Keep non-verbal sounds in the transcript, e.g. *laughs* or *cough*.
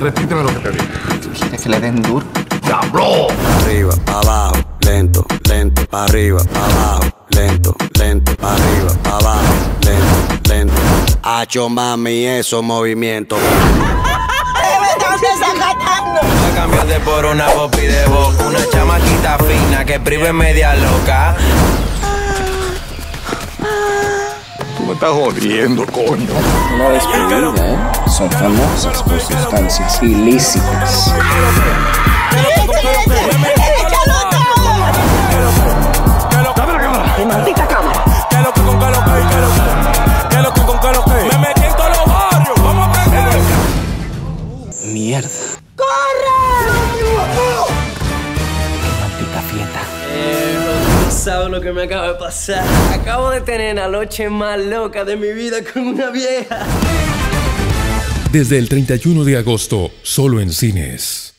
Repíteme lo que te dije. ¿Quieres que le den duro? ¡Diablo! arriba, abajo, lento, lento, pa' arriba, pa' abajo, lento, lento, pa' arriba, pa' abajo, lento, lento. Hacho mami, esos movimientos. *laughs* A cambiarte por una popi de boca, una chamaquita fina que prive media loca. Estás jodiendo, coño. Una despedida, ¿eh? Son famosas por sustancias ilícitas. ¡Dame la cámara! Que lo que con que lo que, que lo que, que lo que con que lo que. Me metí en todos los barrios, vamos a aprender. Mierda. No sabes lo que me acaba de pasar. Acabo de tener la noche más loca de mi vida con una vieja. Desde el 31 de agosto, solo en cines.